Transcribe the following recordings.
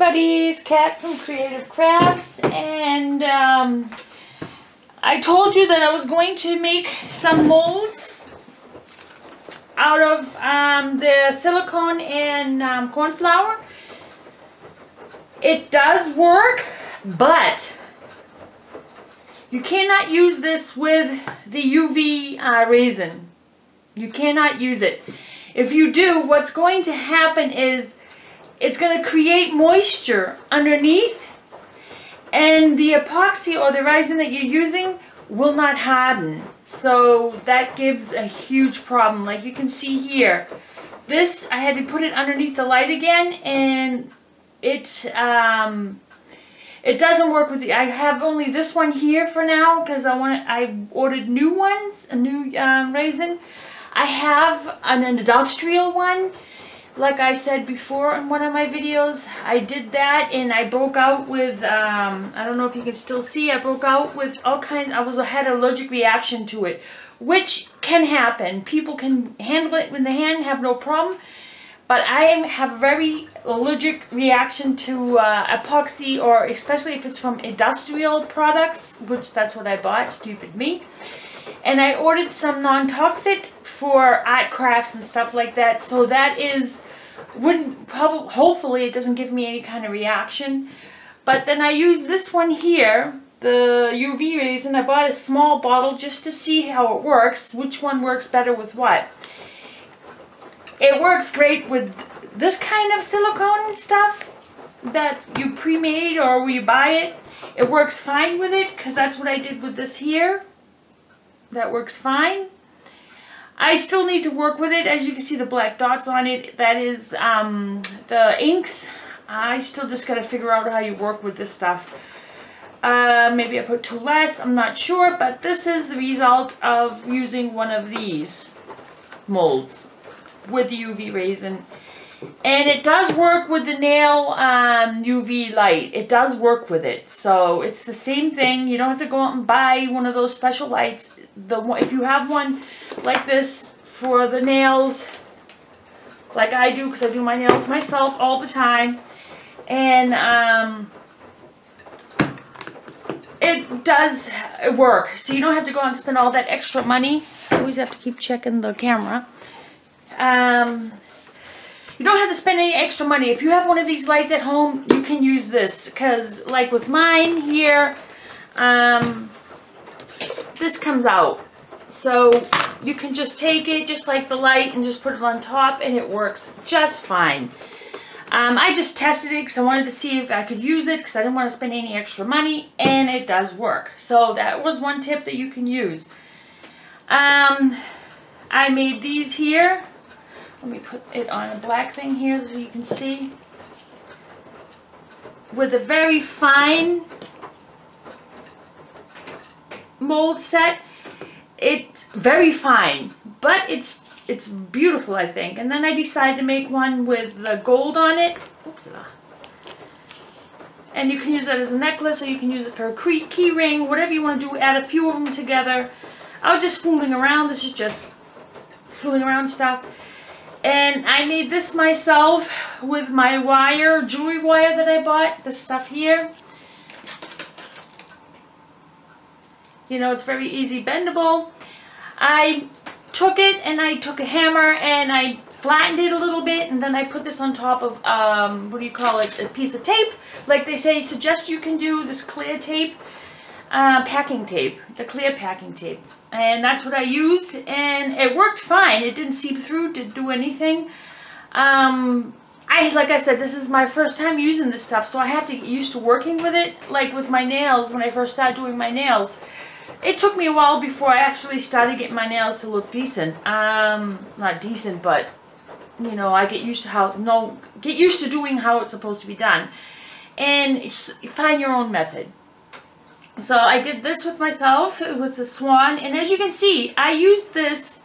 Hi everybody, it's Kat from Creative Crafts and um, I told you that I was going to make some molds out of um, the silicone and um, corn flour. It does work, but you cannot use this with the UV uh, resin. You cannot use it. If you do, what's going to happen is it's going to create moisture underneath and the epoxy or the resin that you're using will not harden. So that gives a huge problem. Like you can see here, this, I had to put it underneath the light again and it, um, it doesn't work with the, I have only this one here for now because I want I ordered new ones, a new um, resin. I have an industrial one like I said before in one of my videos, I did that and I broke out with, um, I don't know if you can still see, I broke out with all kinds, I was I had allergic reaction to it, which can happen. People can handle it with the hand, have no problem. But I have a very allergic reaction to uh, epoxy or especially if it's from industrial products, which that's what I bought, stupid me. And I ordered some non-toxic for art crafts and stuff like that. So that is, wouldn't, probably, hopefully it doesn't give me any kind of reaction. But then I use this one here, the UV rays and I bought a small bottle just to see how it works, which one works better with what. It works great with this kind of silicone stuff that you pre-made or you buy it. It works fine with it because that's what I did with this here. That works fine. I still need to work with it. As you can see the black dots on it, that is um, the inks. I still just got to figure out how you work with this stuff. Uh, maybe I put too less, I'm not sure, but this is the result of using one of these molds with the UV resin. And it does work with the nail um, UV light. It does work with it. So it's the same thing. You don't have to go out and buy one of those special lights. The If you have one like this for the nails, like I do, because I do my nails myself all the time. And um, it does work. So you don't have to go out and spend all that extra money. I always have to keep checking the camera. Um, you don't have to spend any extra money. If you have one of these lights at home, you can use this. Because like with mine here, um, this comes out. So you can just take it just like the light and just put it on top and it works just fine. Um, I just tested it because I wanted to see if I could use it because I didn't want to spend any extra money and it does work. So that was one tip that you can use. Um, I made these here. Let me put it on a black thing here so you can see. With a very fine mold set. It's very fine, but it's it's beautiful, I think. And then I decided to make one with the gold on it. Oops. And you can use that as a necklace or you can use it for a key ring, whatever you want to do. Add a few of them together. I was just fooling around. This is just fooling around stuff. And I made this myself with my wire, jewelry wire that I bought. the stuff here. You know, it's very easy bendable. I took it and I took a hammer and I flattened it a little bit and then I put this on top of, um, what do you call it, a piece of tape. Like they say, suggest you can do this clear tape, uh, packing tape, the clear packing tape. And that's what I used and it worked fine. It didn't seep through, didn't do anything. Um, I, like I said, this is my first time using this stuff, so I have to get used to working with it. Like with my nails, when I first started doing my nails, it took me a while before I actually started getting my nails to look decent. Um, not decent, but, you know, I get used to how, no, get used to doing how it's supposed to be done. And find your own method. So I did this with myself. It was a swan. And as you can see, I used this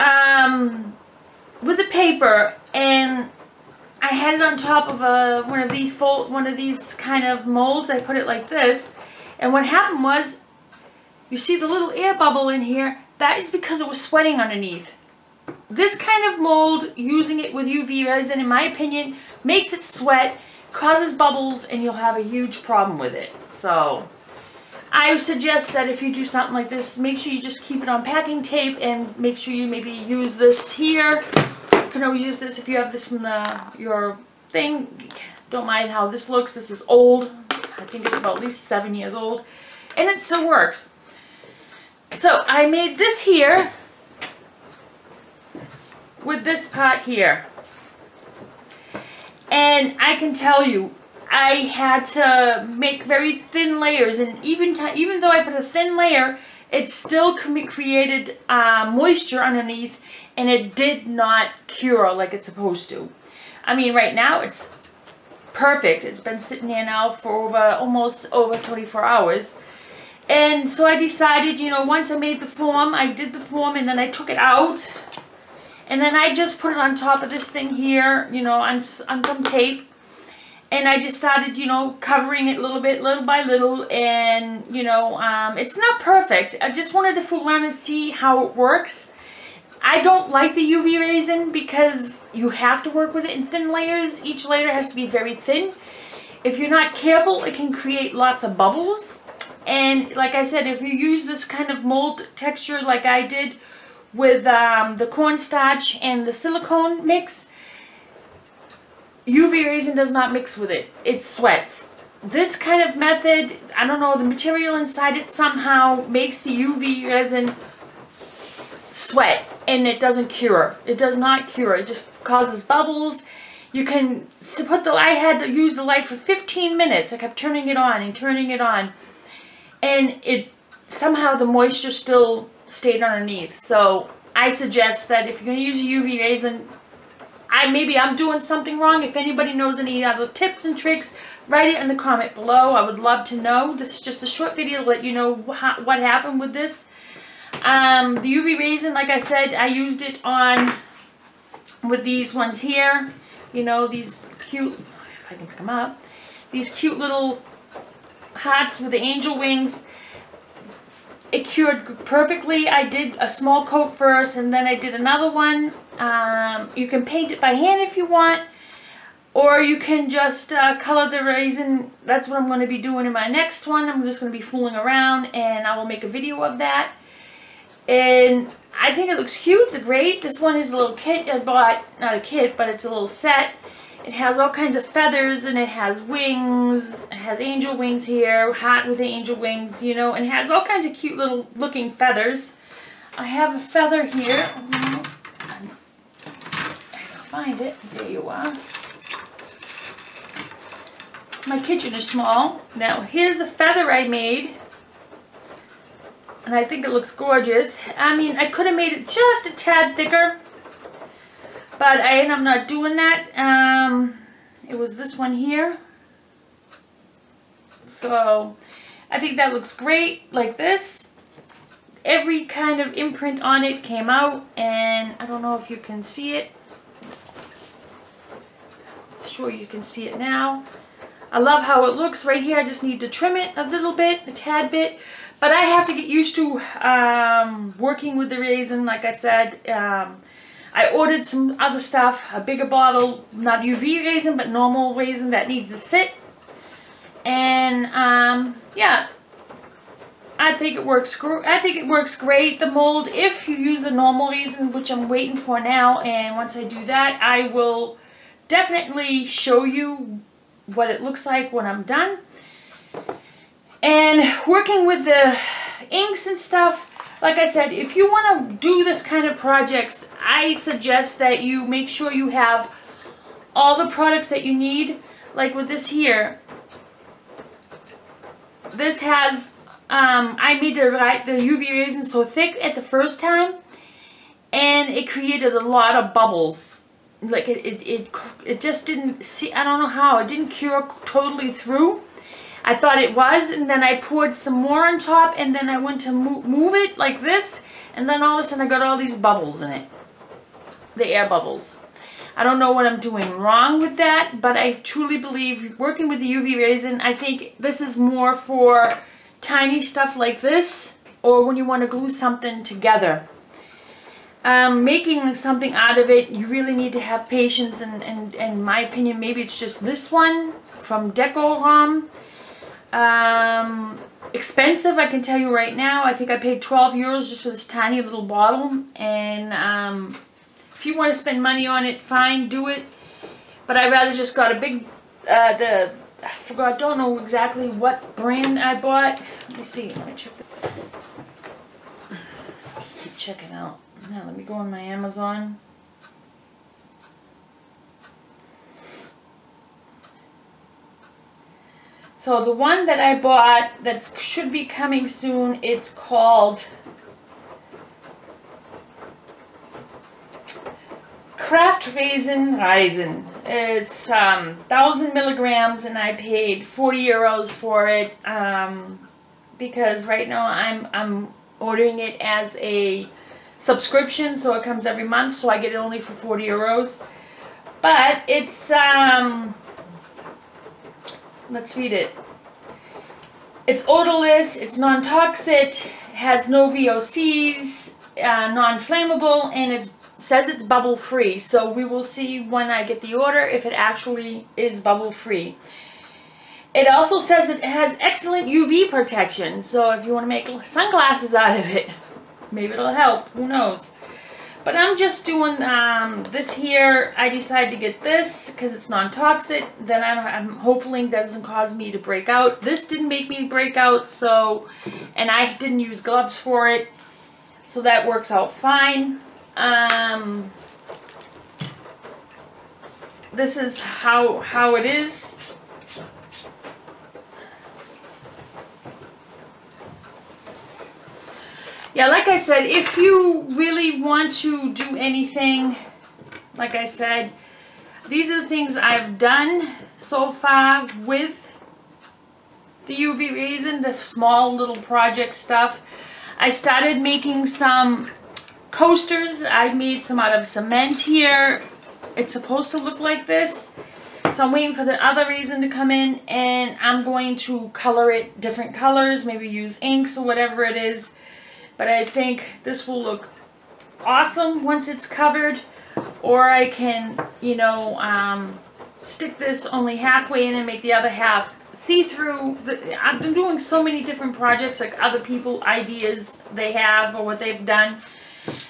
um, with the paper and I had it on top of a, one of these fold, one of these kind of molds. I put it like this. And what happened was you see the little air bubble in here? That is because it was sweating underneath. this kind of mold, using it with UV resin, in my opinion, makes it sweat, causes bubbles, and you'll have a huge problem with it. So, I suggest that if you do something like this, make sure you just keep it on packing tape and make sure you maybe use this here. You can always use this if you have this from the your thing. Don't mind how this looks. This is old. I think it's about at least seven years old. And it still works. So I made this here with this part here. And I can tell you, I had to make very thin layers. And even, even though I put a thin layer, it still created uh, moisture underneath and it did not cure like it's supposed to. I mean, right now it's perfect. It's been sitting here now for over almost over 24 hours. And so I decided, you know, once I made the form, I did the form and then I took it out. And then I just put it on top of this thing here, you know, on, on some tape. And I just started, you know, covering it a little bit, little by little. And, you know, um, it's not perfect. I just wanted to fool around and see how it works. I don't like the UV resin because you have to work with it in thin layers. Each layer has to be very thin. If you're not careful, it can create lots of bubbles. And like I said, if you use this kind of mold texture like I did with um, the cornstarch and the silicone mix, UV resin does not mix with it. It sweats. This kind of method, I don't know, the material inside it somehow makes the UV resin sweat and it doesn't cure. It does not cure. It just causes bubbles. You can put the, I had to use the light for 15 minutes. I kept turning it on and turning it on and it somehow the moisture still stayed underneath. So I suggest that if you're going to use a UV resin, I maybe I'm doing something wrong. If anybody knows any other tips and tricks, write it in the comment below. I would love to know. This is just a short video to let you know what, what happened with this. Um, the UV resin, like I said, I used it on with these ones here. You know, these cute, if I can pick them up, these cute little hats with the angel wings. It cured perfectly. I did a small coat first and then I did another one. Um, you can paint it by hand if you want. Or you can just uh, color the resin. That's what I'm going to be doing in my next one. I'm just going to be fooling around and I will make a video of that. And I think it looks cute. It's great. This one is a little kit I bought. Not a kit, but it's a little set. It has all kinds of feathers and it has wings. It has angel wings here, hat with the angel wings, you know, and has all kinds of cute little looking feathers. I have a feather here. I can find it. There you are. My kitchen is small. Now, here's a feather I made. And I think it looks gorgeous. I mean, I could have made it just a tad thicker. But I ended up not doing that. Um, it was this one here. So I think that looks great like this. Every kind of imprint on it came out and I don't know if you can see it. Sure you can see it now. I love how it looks right here. I just need to trim it a little bit, a tad bit. But I have to get used to um, working with the resin, like I said. Um, I ordered some other stuff, a bigger bottle, not UV resin, but normal resin that needs to sit. And, um, yeah, I think it works. I think it works great. The mold, if you use the normal resin, which I'm waiting for now, and once I do that, I will definitely show you what it looks like when I'm done. And working with the inks and stuff, like I said, if you want to do this kind of projects, I suggest that you make sure you have all the products that you need. Like with this here, this has, um, I made the, the UV resin so thick at the first time, and it created a lot of bubbles. Like it, it, it, it just didn't see, I don't know how, it didn't cure totally through. I thought it was, and then I poured some more on top, and then I went to move, move it like this, and then all of a sudden I got all these bubbles in it. The air bubbles. I don't know what I'm doing wrong with that, but I truly believe working with the UV resin, I think this is more for tiny stuff like this, or when you want to glue something together. um, making something out of it, you really need to have patience. And, in my opinion, maybe it's just this one from Decorum. Um, expensive, I can tell you right now. I think I paid 12 euros just for this tiny little bottle. And um, if you want to spend money on it, fine, do it. But I rather just got a big, uh, the, I forgot, don't know exactly what brand I bought. Let me see, let me check. The, keep checking out. Now let me go on my Amazon. So the one that I bought that should be coming soon, it's called Craft Raisin Raisin. It's um, 1,000 milligrams and I paid 40 euros for it um, because right now I'm, I'm ordering it as a subscription, so it comes every month, so I get it only for 40 euros. But it's, um, let's read it. It's odorless, it's non-toxic, has no VOCs, uh, non-flammable, and it says it's bubble free. So we will see when I get the order if it actually is bubble free. It also says it has excellent UV protection, so if you want to make sunglasses out of it, Maybe it'll help. Who knows? But I'm just doing um, this here. I decided to get this because it's non-toxic. Then I'm, I'm hopefully that doesn't cause me to break out. This didn't make me break out, so, and I didn't use gloves for it. So that works out fine. Um, this is how, how it is. Yeah, like I said, if you really want to do anything, like I said, these are the things I've done so far with the UV resin, the small little project stuff. I started making some coasters. I made some out of cement here. It's supposed to look like this. So I'm waiting for the other resin to come in and I'm going to color it different colors, maybe use inks or whatever it is. But I think this will look awesome once it's covered. Or I can, you know, um, stick this only halfway in and make the other half see-through. I've been doing so many different projects, like other people, ideas they have or what they've done.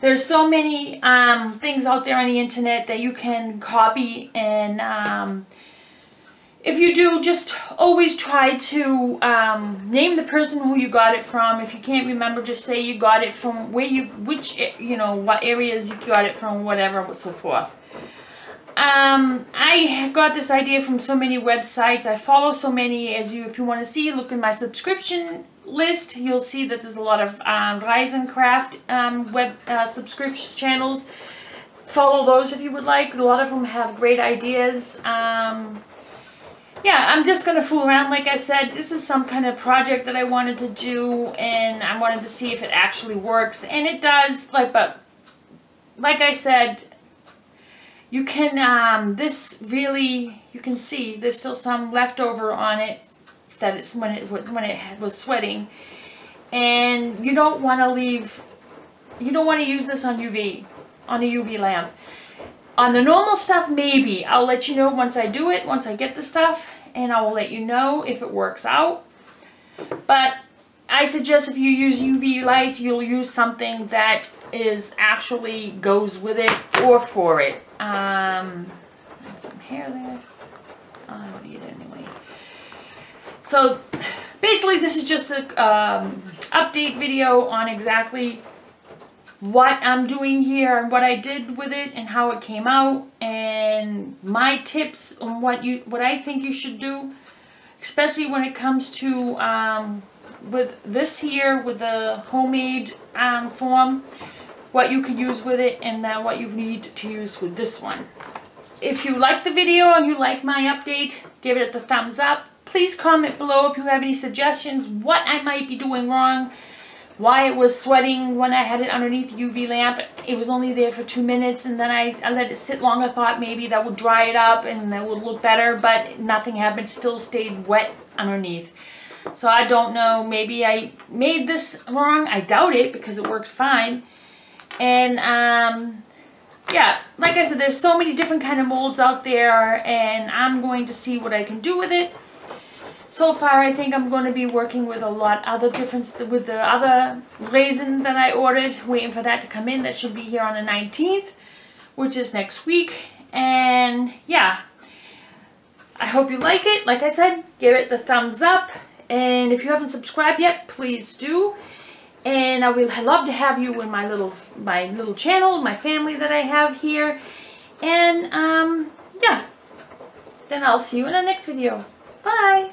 There's so many um, things out there on the internet that you can copy and um, if you do, just always try to um, name the person who you got it from. If you can't remember, just say you got it from where you, which, you know, what areas you got it from, whatever, so forth. Um, I got this idea from so many websites. I follow so many. As you, if you want to see, look in my subscription list. You'll see that there's a lot of um, Rise and Craft um, web uh, subscription channels. Follow those if you would like. A lot of them have great ideas. Um, yeah, I'm just going to fool around. Like I said, this is some kind of project that I wanted to do, and I wanted to see if it actually works. And it does, like, but like I said, you can, um, this really, you can see there's still some leftover on it that it's when it, when it was sweating. And you don't want to leave, you don't want to use this on UV, on a UV lamp. On the normal stuff, maybe. I'll let you know once I do it, once I get the stuff and I will let you know if it works out. But I suggest if you use UV light, you'll use something that is actually goes with it or for it. Um, some hair there. I don't need it anyway. So basically this is just a um, update video on exactly what I'm doing here and what I did with it and how it came out and my tips on what you what I think you should do especially when it comes to um, with this here with the homemade um, form what you can use with it and uh, what you need to use with this one. If you like the video and you like my update give it the thumbs up. Please comment below if you have any suggestions what I might be doing wrong why it was sweating when I had it underneath the UV lamp. It was only there for two minutes and then I, I let it sit longer. I thought maybe that would dry it up and that would look better, but nothing happened. Still stayed wet underneath. So I don't know. Maybe I made this wrong. I doubt it because it works fine. And um, yeah, like I said, there's so many different kind of molds out there and I'm going to see what I can do with it. So far, I think I'm going to be working with a lot other different, with the other raisin that I ordered, waiting for that to come in. That should be here on the 19th, which is next week. And yeah, I hope you like it. Like I said, give it the thumbs up. And if you haven't subscribed yet, please do. And I will love to have you in my little my little channel, my family that I have here. And um, yeah, then I'll see you in the next video. Bye.